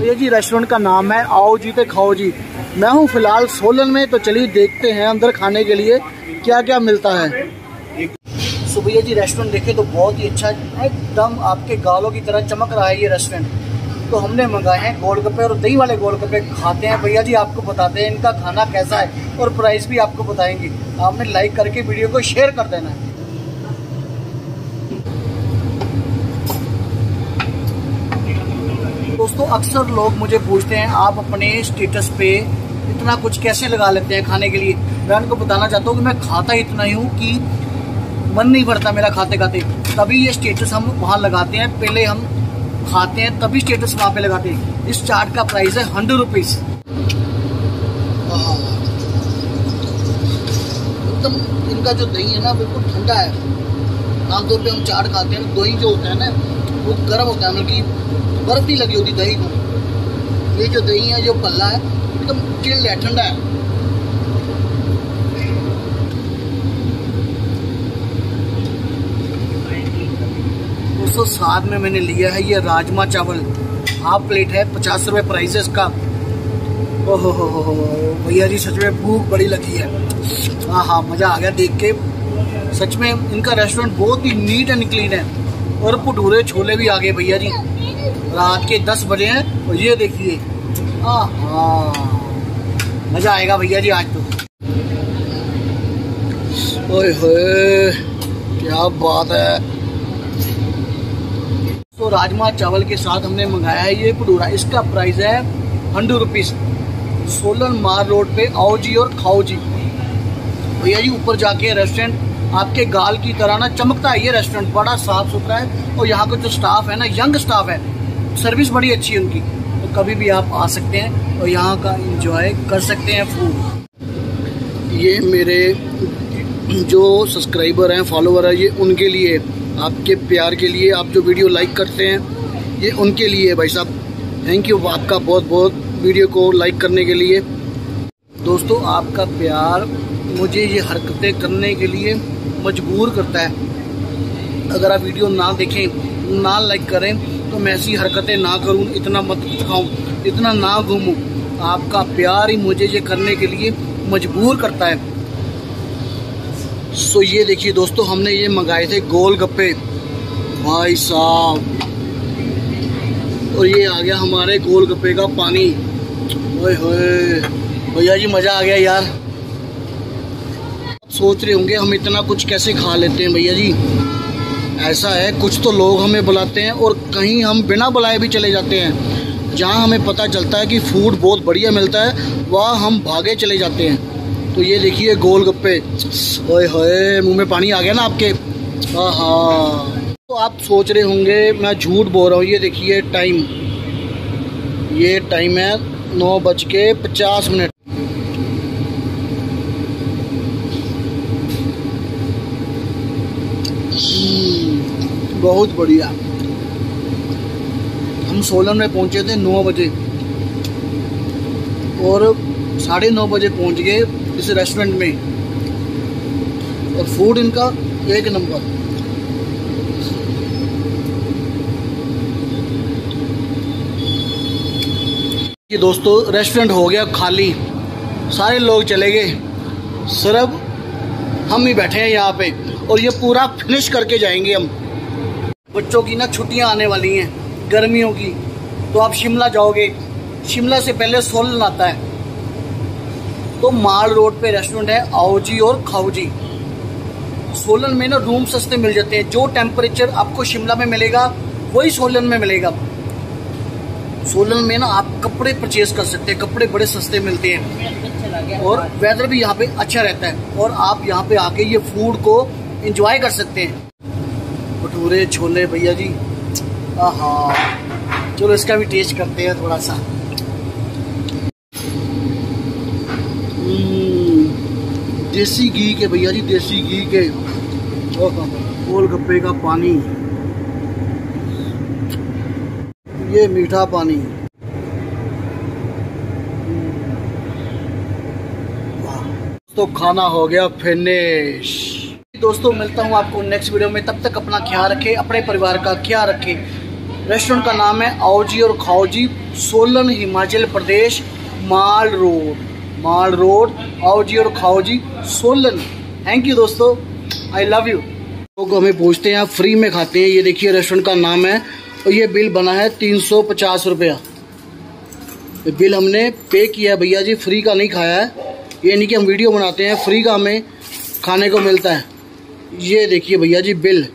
ये जी रेस्टोरेंट का नाम है, आओ जी ते खाओ जी। मैं हूँ फ़िलहाल सोलन में तो चलिए देखते हैं अंदर खाने के लिए क्या क्या मिलता है। सो भैया जी रेस्टोरेंट देखे तो बहुत ही अच्छा एकदम आपके गालों की तरह चमक रहा है ये रेस्टोरेंट तो हमने मंगाए हैं गोलगप्पे और दही वाले गोलगप्पे खाते हैं। भैया जी, आपको बताते हैं इनका खाना कैसा है और प्राइस भी आपको बताएँगे। आपने लाइक करके वीडियो को शेयर कर देना। है दोस्तों, अक्सर लोग मुझे पूछते हैं, आप अपने स्टेटस पे इतना कुछ कैसे लगा लेते हैं खाने के लिए? मैं उनको बताना चाहता हूँ कि मैं खाता ही इतना ही हूँ कि मन नहीं भरता मेरा खाते खाते। तभी ये स्टेटस हम वहाँ लगाते हैं, पहले हम खाते हैं, तभी स्टेटस वहाँ पे लगाते हैं। इस चार्ट का प्राइस है हंड्रेड रुपीज़ एकदम इनका जो दही है ना, बिल्कुल ठंडा है। आमतौर पर हम चाट खाते हैं, दही जो होता है ना वो गर्म होता है मतलब बर्फ़ नहीं लगी होती दही को। ये जो दही है, जो पल्ला है, एकदम चिल्ड है, ठंडा है। दोस्तों, साथ में मैंने लिया है ये राजमा चावल। हाफ़ प्लेट है, पचास रुपये प्राइस है इसका। ओहो, हो हो भैया जी, सच में भूख बड़ी लगी है। हाँ हाँ मज़ा आ गया देख के। सच में इनका रेस्टोरेंट बहुत ही नीट एंड क्लीन है। और भटूरे छोले भी आ गए भैया जी। रात के दस बजे हैं और ये देखिए। मज़ा आएगा भैया जी आज तो। ओए क्या बात है। तो राजमा चावल के साथ हमने मंगाया है ये भटूरा। इसका प्राइस है हंड्रेड रुपीज़ सोलन मार रोड पे आओ जी और खाओ जी। भैया जी, ऊपर जाके रेस्टोरेंट आपके गाल की तरह ना चमकता है ये रेस्टोरेंट बड़ा साफ़ सुथरा है और यहाँ का जो स्टाफ है ना यंग स्टाफ है सर्विस बड़ी अच्छी है उनकी। तो कभी भी आप आ सकते हैं और यहाँ का इंजॉय कर सकते हैं फ़ूड ये मेरे जो सब्सक्राइबर हैं फॉलोवर हैं, ये उनके लिए, आपके प्यार के लिए आप जो वीडियो लाइक करते हैं, ये उनके लिए भाई साहब। थैंक यू आपका बहुत बहुत वीडियो को लाइक करने के लिए। दोस्तों, आपका प्यार मुझे ये हरकतें करने के लिए मजबूर करता है। अगर आप वीडियो ना देखें, ना लाइक करें तो मैं ऐसी हरकतें ना करूँ, इतना मत खाऊं इतना ना घूमूं। आपका प्यार ही मुझे ये करने के लिए मजबूर करता है। सो ये देखिए दोस्तों, हमने ये मंगाए थे गोल गप्पे। भाई साहब। और ये आ गया हमारे गोल गप्पे का पानी। ओए होए। भैया जी, मज़ा आ गया यार। सोच रहे होंगे, हम इतना कुछ कैसे खा लेते हैं भैया जी? ऐसा है, कुछ तो लोग हमें बुलाते हैं और कहीं हम बिना बुलाए भी चले जाते हैं। जहाँ हमें पता चलता है कि फ़ूड बहुत बढ़िया मिलता है, वहाँ हम भागे चले जाते हैं। तो ये देखिए गोल गप्पे ओए होए, मुँह में पानी आ गया ना आपके? हाँ तो आप सोच रहे होंगे, मैं झूठ बोल रहा हूँ, ये देखिए टाइम ये टाइम है नौ बज के पचास मिनट। बहुत बढ़िया। हम सोलन में पहुँचे थे नौ बजे। और साढ़े नौ बजे पहुँच गए इस रेस्टोरेंट में। और फ़ूड इनका एक नंबर। ये दोस्तों रेस्टोरेंट हो गया खाली। सारे लोग चले गए। सिर्फ़ हम ही बैठे हैं यहाँ पे। और ये पूरा फिनिश करके जाएँगे हम। बच्चों की ना छुट्टियाँ आने वाली हैं, गर्मियों की। तो आप शिमला जाओगे। शिमला से पहले सोलन आता है। तो माल रोड पे रेस्टोरेंट है आओ जी और खाओ जी सोलन में ना रूम सस्ते मिल जाते हैं। जो टेम्परेचर आपको शिमला में मिलेगा, वही सोलन में मिलेगा। सोलन में ना आप कपड़े परचेज कर सकते हैं। कपड़े बड़े सस्ते मिलते हैं। और वेदर भी यहाँ पे अच्छा रहता है। और आप यहाँ पे आके ये फ़ूड को इंजॉय कर सकते हैं। भटूरे छोले भैया जी। हाँ चलो इसका भी टेस्ट करते हैं थोड़ा सा हम्म, देसी घी के भैया जी देसी घी के। गोल गप्पे का पानी। ये मीठा पानी। तो खाना हो गया फिनिश दोस्तों, मिलता हूँ आपको नेक्स्ट वीडियो में। तब तक अपना ख्याल रखें, अपने परिवार का ख्याल रखें। रेस्टोरेंट का नाम है Aaoji aur Khaoji, Solan, Himachal Pradesh, mall road. Mall road, Aaoji aur Khaoji, Solan. Thank you दोस्तों। आई लव यू लोग हमें पूछते हैं फ्री में खाते हैं? ये देखिए रेस्टोरेंट का नाम है और ये बिल बना है तीन सौ पचास रुपया। बिल हमने पे किया है भैया जी फ्री का नहीं खाया है। ये नहीं कि हम वीडियो बनाते हैं फ्री का हमें खाने को मिलता है। ये देखिए भैया जी बिल।